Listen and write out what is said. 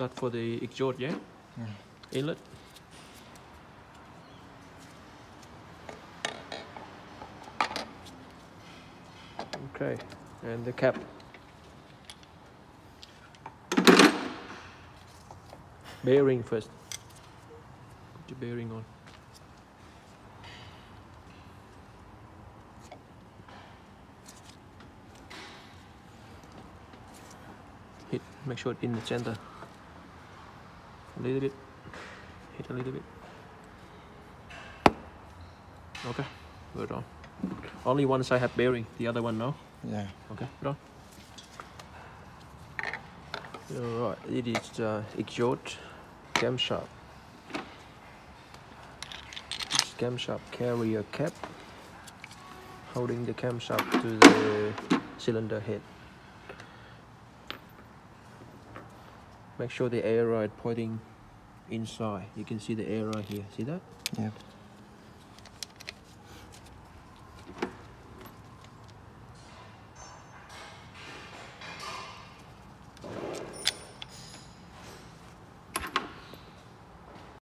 Start for the exhaust, yeah? Yeah. Inlet. Okay, and the cap. Bearing first. Put your bearing on. Hit, make sure it's in the center. A little bit. Hit a little bit. Okay, good on. Only one side have bearing, the other one no. Yeah. Okay, put on. Alright, it is uh, exhaust camshaft. This camshaft carry a cap holding the camshaft to the cylinder head. Make sure the air ride pointing inside. You can see the air here. See that? Yeah.